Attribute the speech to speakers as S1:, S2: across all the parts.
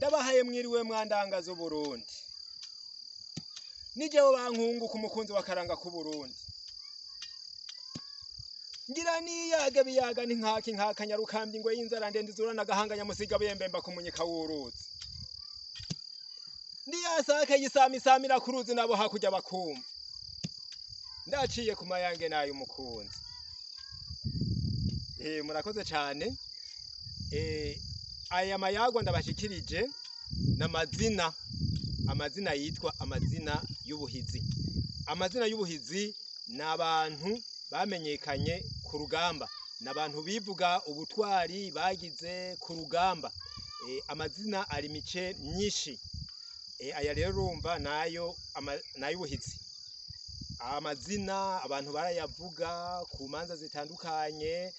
S1: ndabahaye mwiriwe mwandangaza uburundi nijewe bankunguka umukunzi w'akaranga k'uburundi ngira niyage biyaga n'inkaki nkakanya rukambye ingwe y'inzara ndende izura n'agahanga nyamusiga buyembemba ku munyika w'uruzi. Ndiyasake yisama isamira ku ruzi nabo hakurya bakumva. Ndaciye ku mayange na yo umukunzi eh murakoze cyane eh aya mayagwa ndabashikirije n'amazina amazina yitwa amazina y'ubuhizi. Amazina y'ubuhizi ni abantu bamenyekanye ku rugamba. Ni abantu bivuga ubutwari bagize ku rugamba. Eh, amazina ari mice myinshi. Eh, aya rero urumva na yo n'ay'ubuhizi amazina abantu barayavuga ku manza zitandukanye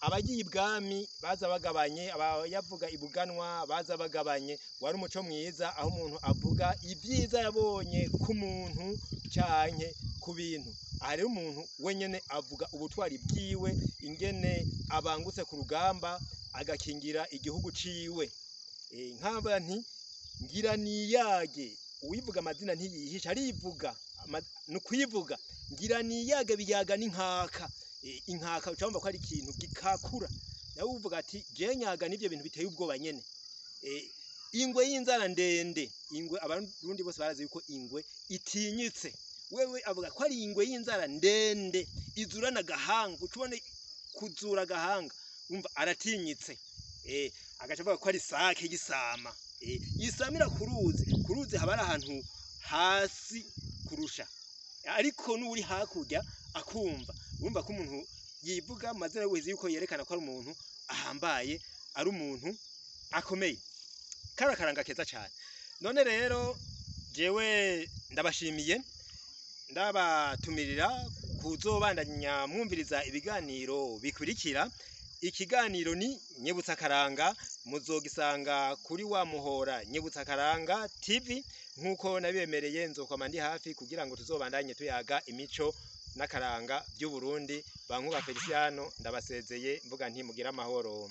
S1: abagiye ibwami baza bagabanye abayavuga ibuganwa baza bagabanye. Wari umuco mwiza aho umuntu avuga ibyiza yabonye ku muntu canke ku bintu. Aha rero umuntu wenyene avuga ubutwari bwiwe ingene abangutse ku rugamba agakingira igihugu ciwe. Eh, nkaba nti ngira niyage. Uwivuga amazina ntiyihisha arivuga ni ukwivuga ngira niyage biyaga n'inkaka. Inkaka ucamva ko ari ikintu gikakura. Nawe uvuga ati je nyaga n'ivyo bintu biteye ubwoba nyene. Eh, ingwe y'inzara ndende ingwe abarundi bose barazi yuko ingwe itinyitse. Wewe avuga ko ari ingwe y'inzara ndende izurana agahanga ucubone kuzura agahanga umva aratinyitse. Eh agaca avuga ko ari sake y'isama eh isamira ku ruzi. Ku ruzi haba ari ahantu hasi kurusha. Ariko n'uri hakurya akumva. Urumva ko umuntu yivuga mu mazina y'ubuhizi yuko yerekana ko ari umuntu ahambaye ari umuntu akomeye. Kari akaranga keza cyane. None rero jewe ndabashimiye ndabatumirira kuzobandanya mwumviriza ibiganiro bikurikira. Ikiganiro ni nyibutsa akaranga muzogisanga kuri wa muhora nyibutsa akaranga tv nk'uko nabibemereye nzokwama ndi hafi kugira ngo tuzobandanye tuyaga imico n'akaranga by'uburundi. Bankuba feliciano ndabasezeye mvuga nti mugire amahoro.